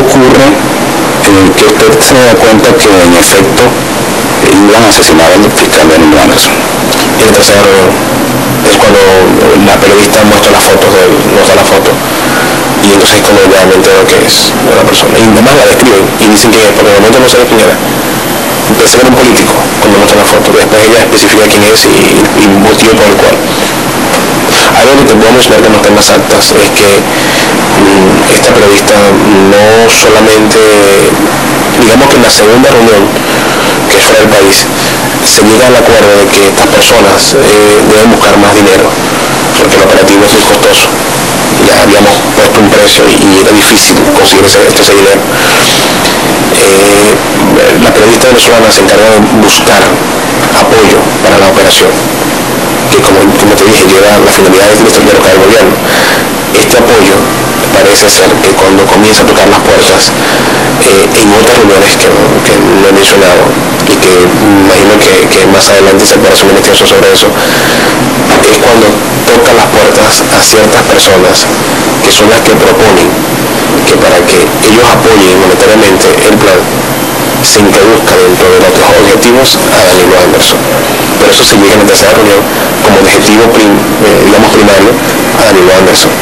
ocurre eh, que usted se da cuenta que en efecto iban a asesinar al fiscal de Anderson? Y el tercer es cuando la periodista muestra las fotos de muestra la foto y entonces es cuando realmente lo que es una persona. Y además la describen y dicen que en el momento no sabe quién era. Pensé que era un político cuando muestra la foto. Después ella especifica quién es y, y motivo por el cual. Algo que te puedo mencionar en las actas es que esta periodista no solamente digamos que en la segunda reunión que fuera del país se llega al acuerdo de que estas personas eh, deben buscar más dinero porque el operativo es muy costoso. Ya habíamos puesto un precio y, era difícil conseguir ese, ese dinero. Eh, la periodista venezolana se encarga de buscar apoyo para la operación que como, como te dije lleva la finalidad de derrocar al gobierno este apoyo parece ser que cuando comienza a tocar las puertas eh, en otras reuniones que, que, no he mencionado y que imagino que, más adelante se puede hacer una investigación sobre eso es cuando toca las puertas a ciertas personas que son las que proponen que para que ellos apoyen monetariamente el plan se introduzca dentro de los objetivos a Danilo Anderson. Por eso se llega en la tercera reunión como objetivo prim, eh, digamos primario a Danilo Anderson.